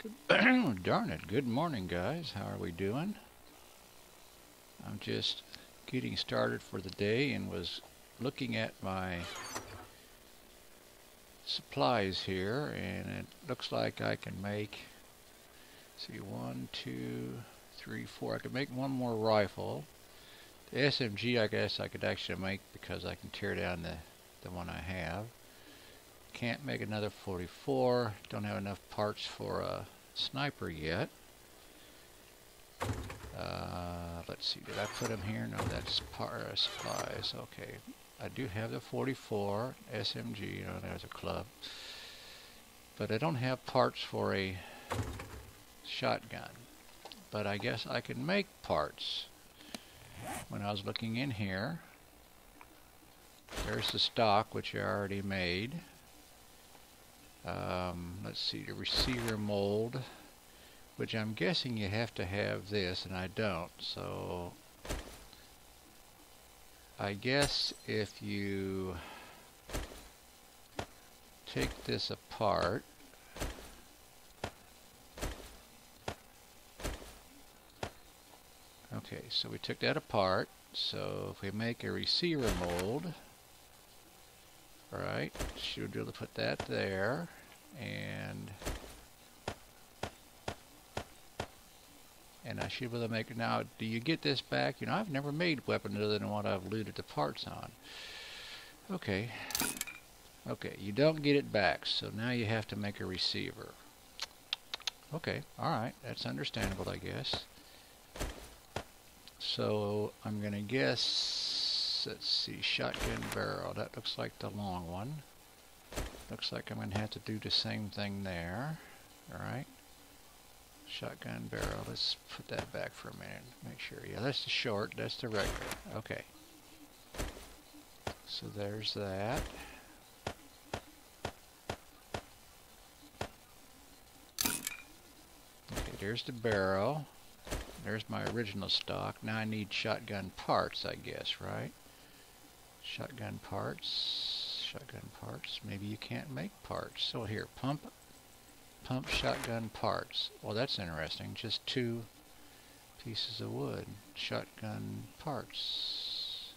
Good oh, darn it. Good morning, guys. How are we doing? I'm just getting started for the day and was looking at my supplies here and it looks like I can make see one two three four I could make one more rifle the SMG I guess I could actually make because I can tear down the the one I have can't make another 44 don't have enough parts for a sniper yet uh, let's see did I put them here no that's part supplies okay I do have the 44 SMG, you there's a club. But I don't have parts for a shotgun. But I guess I can make parts. When I was looking in here, there's the stock, which I already made. Um, let's see, the receiver mold, which I'm guessing you have to have this, and I don't. So I guess if you take this apart, okay, so we took that apart. So if we make a receiver mold, right, should be able to put that there, and and I should be able to make it. Now, do you get this back? You know, I've never made weapon other than what I've looted the parts on. Okay. Okay, you don't get it back, so now you have to make a receiver. Okay, alright, that's understandable, I guess. So, I'm going to let's see, shotgun barrel. That looks like the long one. Looks like I'm going to have to do the same thing there. Alright. Shotgun barrel. Let's put that back for a minute. Make sure. Yeah, that's the short. That's the regular. Okay. So there's that. Okay, there's the barrel. There's my original stock. Now I need shotgun parts, I guess, right? Shotgun parts. Shotgun parts. Maybe you can't make parts. So here, pump Pump shotgun parts. Well, that's interesting. Just two pieces of wood. Shotgun parts.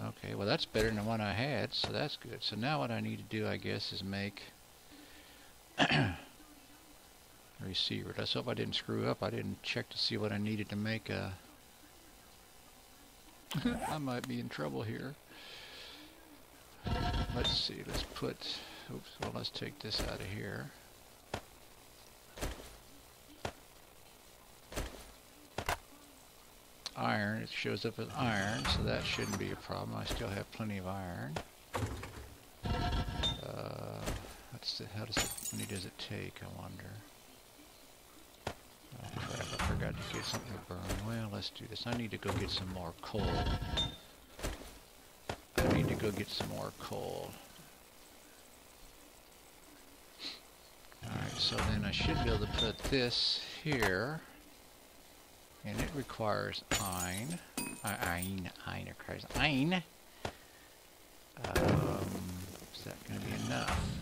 Okay, well that's better than the one I had, so that's good. So now what I need to do, I guess, is make receiver. Let's hope I didn't screw up. I didn't check to see what I needed to make a... I might be in trouble here. Let's see, let's put Oops, well let's take this out of here. Iron, it shows up as iron, so that shouldn't be a problem. I still have plenty of iron. Uh, what's the, how does it, how many does it take, I wonder? Crap, I forgot to get something to burn. Well, let's do this. I need to go get some more coal. I need to go get some more coal. Alright, so then I should be able to put this here. And it requires ein. Uh, ein, ein, requires ein. Um, is that going to be enough?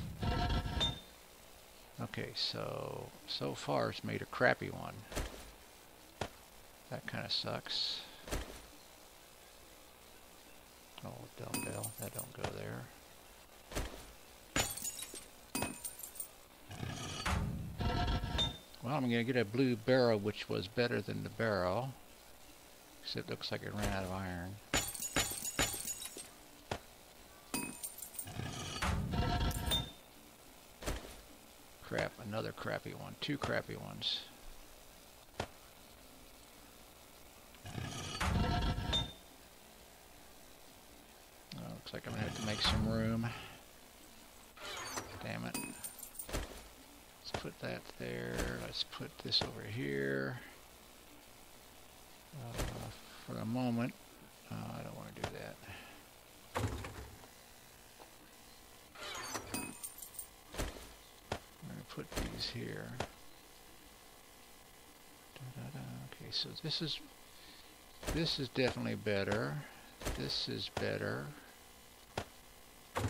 Okay, so, so far it's made a crappy one. That kind of sucks. Oh, dumbbell, that don't go there. Well, I'm going to get a blue barrel, which was better than the barrel. Because it looks like it ran out of iron. Crap, another crappy one. Two crappy ones. Oh, looks like I'm going to have to make some room. Damn it Let's put that there. Let's put this over here. Uh, for the moment, uh, I don't want to do that. I'm going to put these here. Da -da -da. Okay, so this is this is definitely better. This is better. Uh,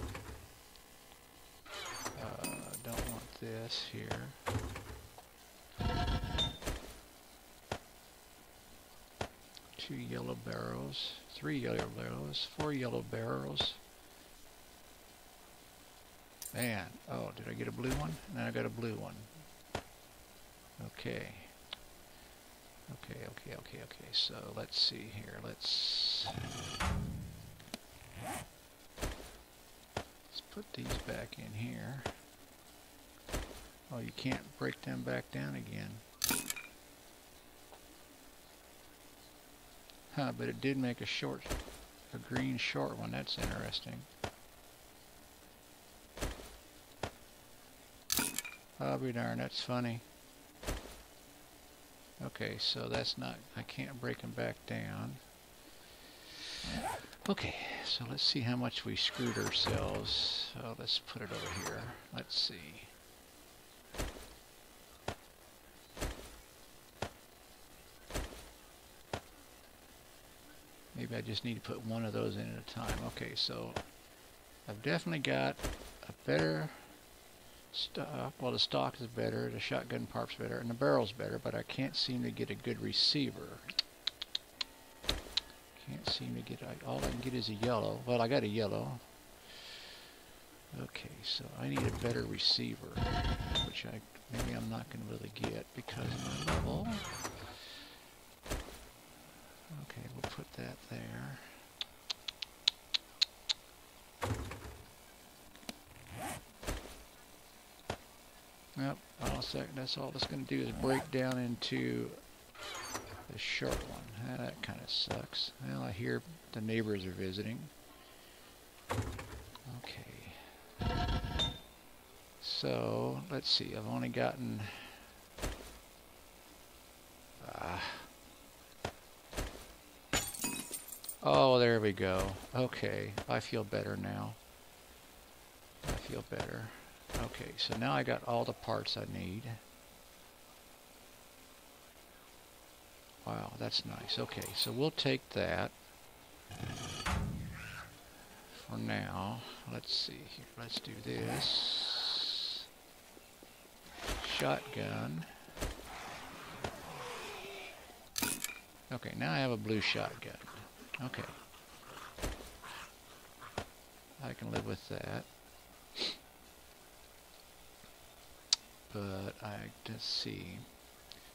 don't want this here. Two yellow barrels, three yellow barrels, four yellow barrels. Man, oh, did I get a blue one? No, I got a blue one. Okay. Okay, okay, okay, okay. So let's see here. Let's let's put these back in here. Oh, you can't break them back down again. Huh, but it did make a short, a green short one. That's interesting. I'll be darned, that's funny. Okay, so that's not, I can't break them back down. Okay, so let's see how much we screwed ourselves. So let's put it over here. Let's see. Maybe I just need to put one of those in at a time. Okay, so I've definitely got a better Well, the stock is better, the shotgun part's better, and the barrel's better, but I can't seem to get a good receiver. Can't seem to get, all I can get is a yellow. Well, I got a yellow. Okay, so I need a better receiver, which I maybe I'm not going to really get because of my level. Okay, we'll put that there. Yep, sec that's all it's going to do is break down into the short one. Ah, that kind of sucks. Well, I hear the neighbors are visiting. Okay. So, let's see, I've only gotten... Ah. Oh, there we go. Okay, I feel better now. I feel better. Okay, so now I got all the parts I need. Wow, that's nice. Okay, so we'll take that for now. Let's see. Let's do this. Shotgun. Okay, now I have a blue shotgun. Okay. I can live with that. But I just see.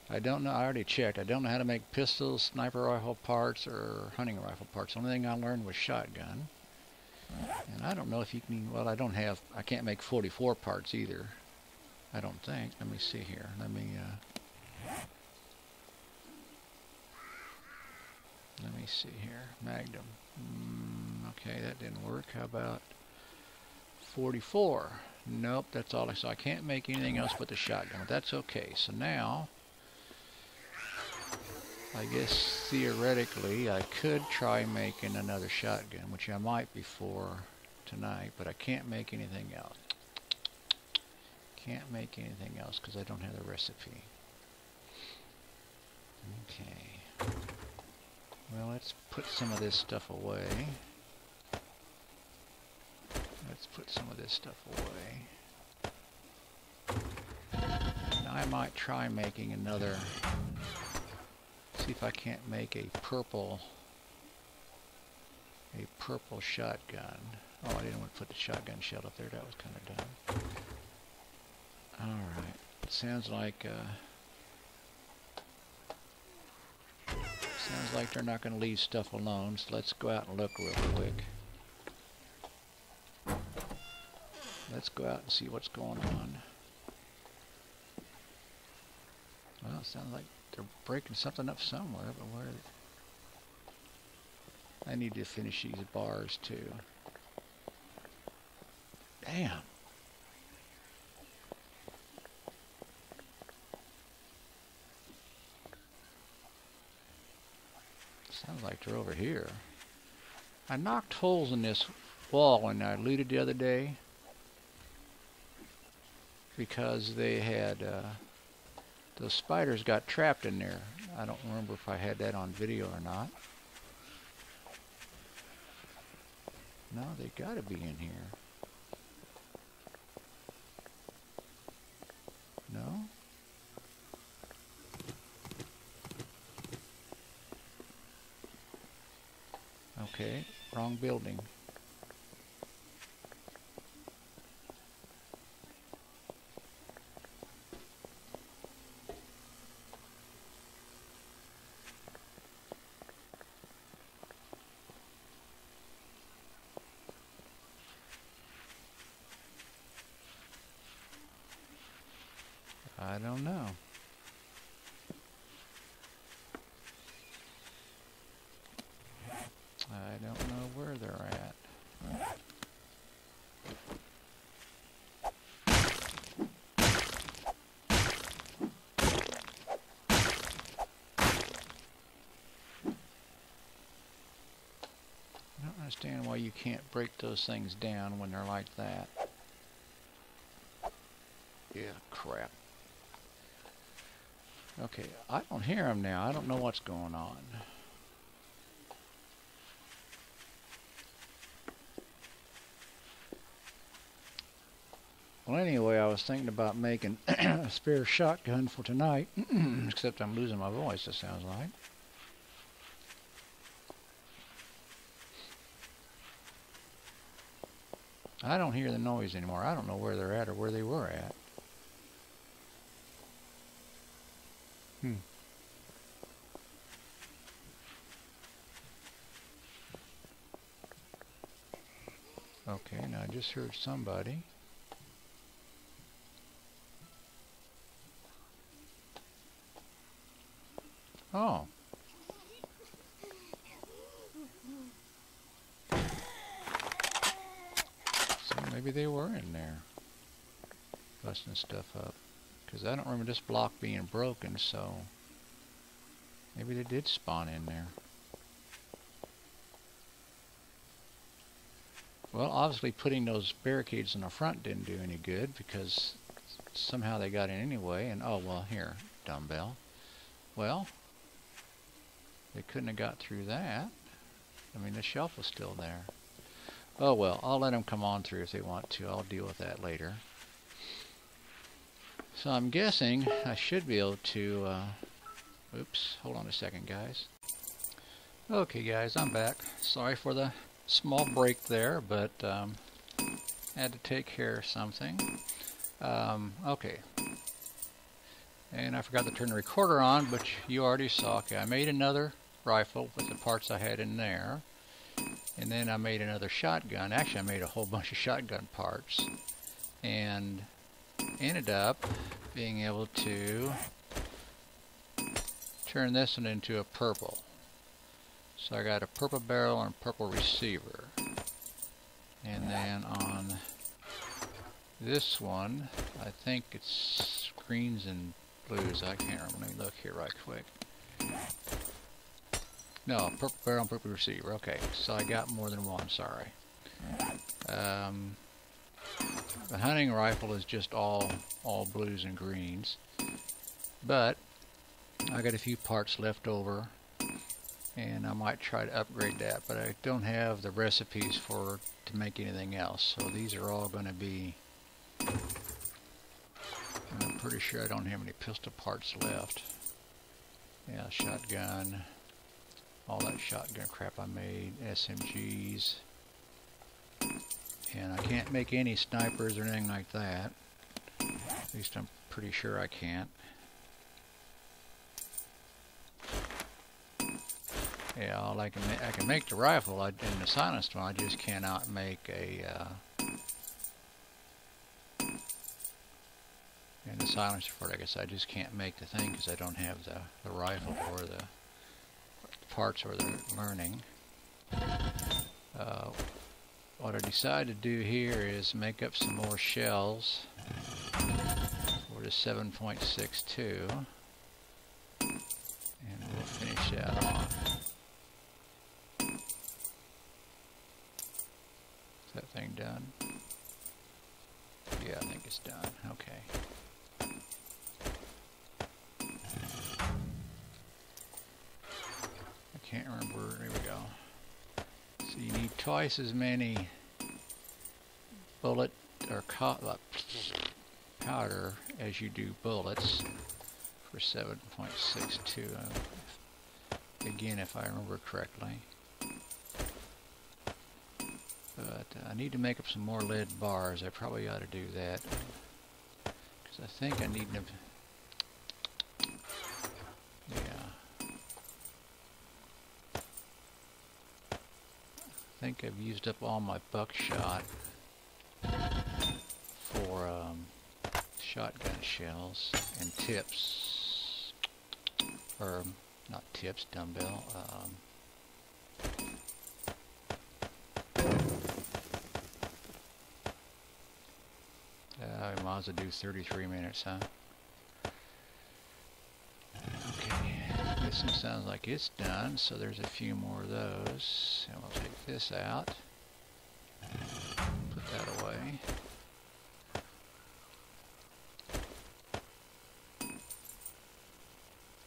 I don't know, I already checked. I don't know how to make pistols, sniper rifle parts, or hunting rifle parts. The only thing I learned was shotgun. And I don't know if you can, well, I don't have, I can't make 44 parts either. I don't think. Let me see here. Let me, uh, let me see here. Magnum. Mm, okay, that didn't work. How about 44? Nope, that's all I saw. I can't make anything else but the shotgun. But that's okay. So now, I guess theoretically, I could try making another shotgun, which I might before tonight, but I can't make anything else. Can't make anything else because I don't have the recipe. Okay. Well, let's put some of this stuff away. Let's put some of this stuff away. Now I might try making another, see if I can't make a purple, a purple shotgun. Oh, I didn't want to put the shotgun shell up there, that was kind of dumb. Alright, sounds like, uh, sounds like they're not going to leave stuff alone, so let's go out and look real quick. Let's go out and see what's going on. Well, it sounds like they're breaking something up somewhere, but where... I need to finish these bars too. Damn. Sounds like they're over here. I knocked holes in this wall when I looted the other day because they had uh, the spiders got trapped in there. I don't remember if I had that on video or not. No, they got to be in here. No? Okay, wrong building. I don't know. I don't know where they're at. I don't understand why you can't break those things down when they're like that. Yeah, crap. Okay, I don't hear them now. I don't know what's going on. Well, anyway, I was thinking about making a spare shotgun for tonight, except I'm losing my voice, it sounds like. I don't hear the noise anymore. I don't know where they're at or where they were at. Hmm. Okay, now I just heard somebody. Oh. So maybe they were in there. Busting stuff up. Because I don't remember this block being broken, so... Maybe they did spawn in there. Well, obviously putting those barricades in the front didn't do any good because somehow they got in anyway. And oh, well, here, dumbbell. Well, they couldn't have got through that. I mean, the shelf was still there. Oh well, I'll let them come on through if they want to. I'll deal with that later. So I'm guessing I should be able to, uh, oops, hold on a second guys. Okay guys, I'm back. Sorry for the small break there, but um, had to take care of something. Um, okay. And I forgot to turn the recorder on, but you already saw. Okay, I made another rifle with the parts I had in there. And then I made another shotgun. Actually, I made a whole bunch of shotgun parts. And ended up being able to turn this one into a purple. So I got a purple barrel and a purple receiver. And then on this one, I think it's greens and blues. I can't remember. Let me look here right quick. No, purple barrel and purple receiver. Okay, so I got more than one. Sorry. Um, the hunting rifle is just all all blues and greens, but I got a few parts left over, and I might try to upgrade that. But I don't have the recipes for to make anything else, so these are all going to be. I'm pretty sure I don't have any pistol parts left. Yeah, shotgun all that shotgun crap I made, SMGs, and I can't make any snipers or anything like that. At least I'm pretty sure I can't. Yeah, all I can I can make the rifle I, and the silenced one. I just cannot make a. Uh, and the silencer for it, I guess I just can't make the thing because I don't have the, the rifle or the parts or they're learning. Uh, what I decided to do here is make up some more shells for the 7.62 and we'll finish that off. Is that thing done? Yeah, I think it's done. Okay. Twice as many bullet or uh, powder as you do bullets for 7.62. Uh, again, if I remember correctly. But uh, I need to make up some more lead bars. I probably ought to do that. Because I think I need to... I've used up all my buckshot for um, shotgun shells and tips. Or, not tips, dumbbell. Um, Uh, I might as well do 33 minutes, huh? Okay, this one sounds like it's done, so there's a few more of those. And we'll take this out. Put that away.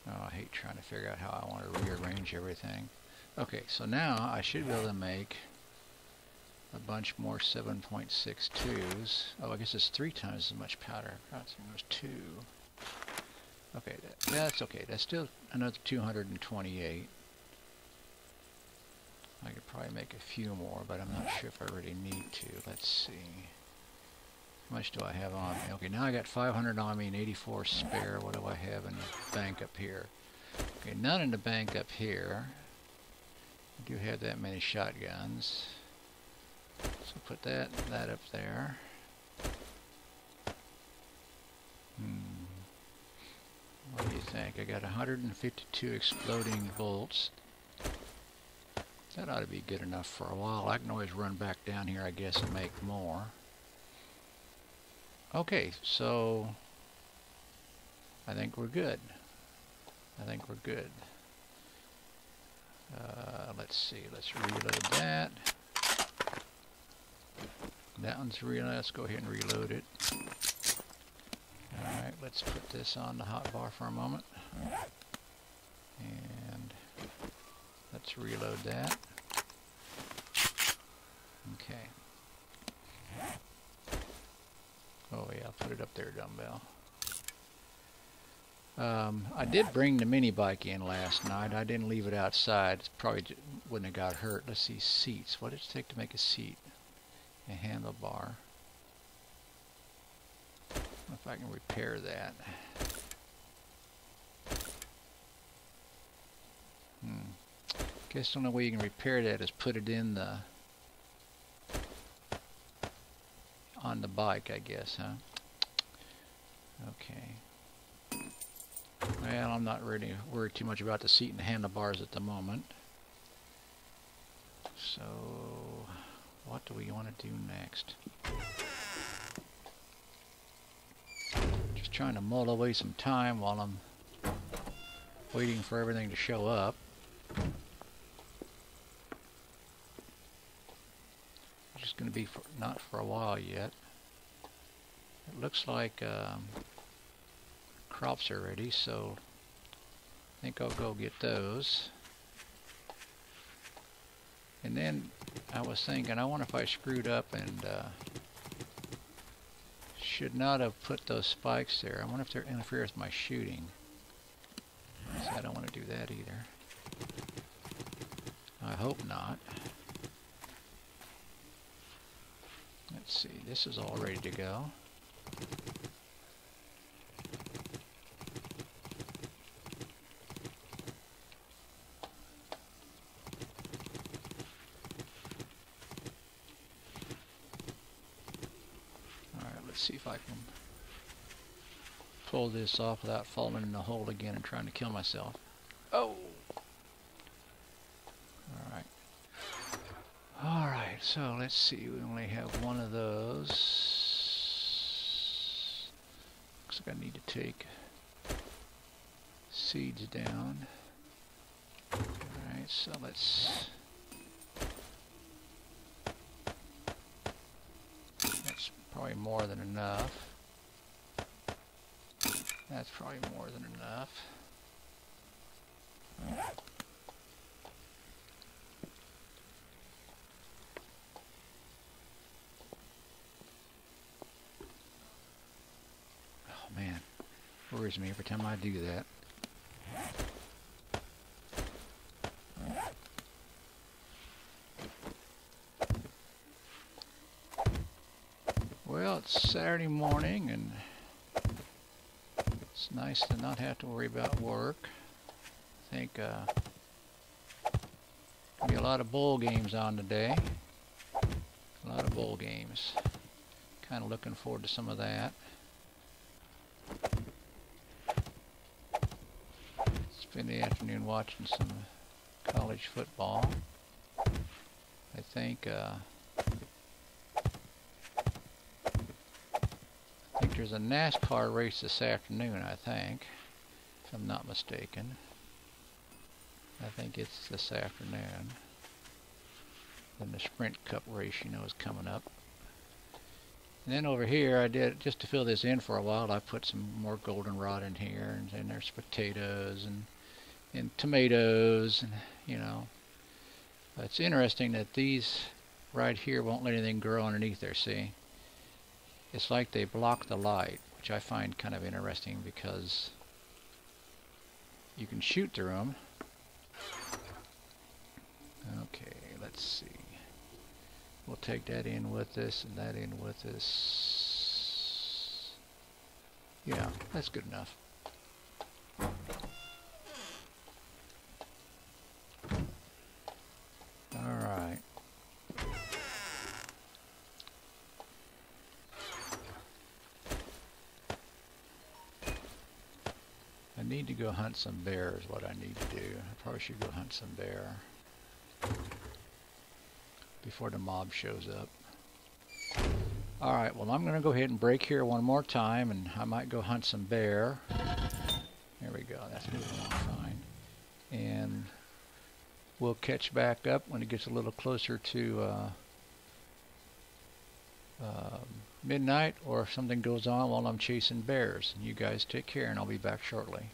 Oh, I hate trying to figure out how I want to rearrange everything. Okay, so now I should be able to make a bunch more 7.62s. Oh, I guess it's three times as much powder. God, there's two. Okay, that, that's okay. That's still another 228. I could probably make a few more, but I'm not sure if I really need to. Let's see. How much do I have on me? Okay, now I got 500 on me and 84 spare. What do I have in the bank up here? Okay, none in the bank up here. I do have that many shotguns. So put that that up there. Hmm. What do you think? I got 152 exploding bolts. That ought to be good enough for a while. I can always run back down here, I guess, and make more. Okay, so I think we're good. I think we're good. Uh, let's see, let's reload that. That one's real. Let's go ahead and reload it. Alright, let's put this on the hot bar for a moment. And let's reload that. Okay. Oh yeah, put it up there, dumbbell. Um, I did bring the mini bike in last night. I didn't leave it outside. It probably wouldn't have got hurt. Let's see, seats. What does it take to make a seat? A handlebar. If I can repair that. Hmm. Guess the only way you can repair that is put it in the on the bike, I guess, huh? Okay. Well, I'm not really worried too much about the seat and handlebars at the moment. So, what do we want to do next? Just trying to mull away some time while I'm waiting for everything to show up. Just going to be for, not for a while yet. It looks like um, crops are ready, so I think I'll go get those. And then I was thinking, I wonder if I screwed up and uh, should not have put those spikes there. I wonder if they're interfere with my shooting. I don't want to do that either. I hope not. Let's see, this is all ready to go. see if I can pull this off without falling in the hole again and trying to kill myself. Oh! Alright. Alright, so let's see. We only have one of those. Looks like I need to take seeds down. Alright, so let's That's probably more than enough. That's probably more than enough. Oh man, worries me every time I do that. Well, it's Saturday morning and nice to not have to worry about work. I think uh, there'll be a lot of bowl games on today. A lot of bowl games. Kind of looking forward to some of that. Spend the afternoon watching some college football. I think uh, I think there's a NASCAR race this afternoon, I think, if I'm not mistaken. I think it's this afternoon. Then the Sprint Cup race, you know, is coming up. And then over here, I did, just to fill this in for a while, I put some more goldenrod in here, and there's potatoes and, and tomatoes, and, you know. It's interesting that these right here won't let anything grow underneath there, see? It's like they block the light, which I find kind of interesting because you can shoot through them. Okay, let's see. We'll take that in with this and that in with this. Yeah, that's good enough. Need to go hunt some bear is what I need to do. I probably should go hunt some bear before the mob shows up. Alright, well I'm going to go ahead and break here one more time and I might go hunt some bear. There we go, that's moving along fine. And we'll catch back up when it gets a little closer to uh, uh, midnight or if something goes on while I'm chasing bears. You guys take care and I'll be back shortly.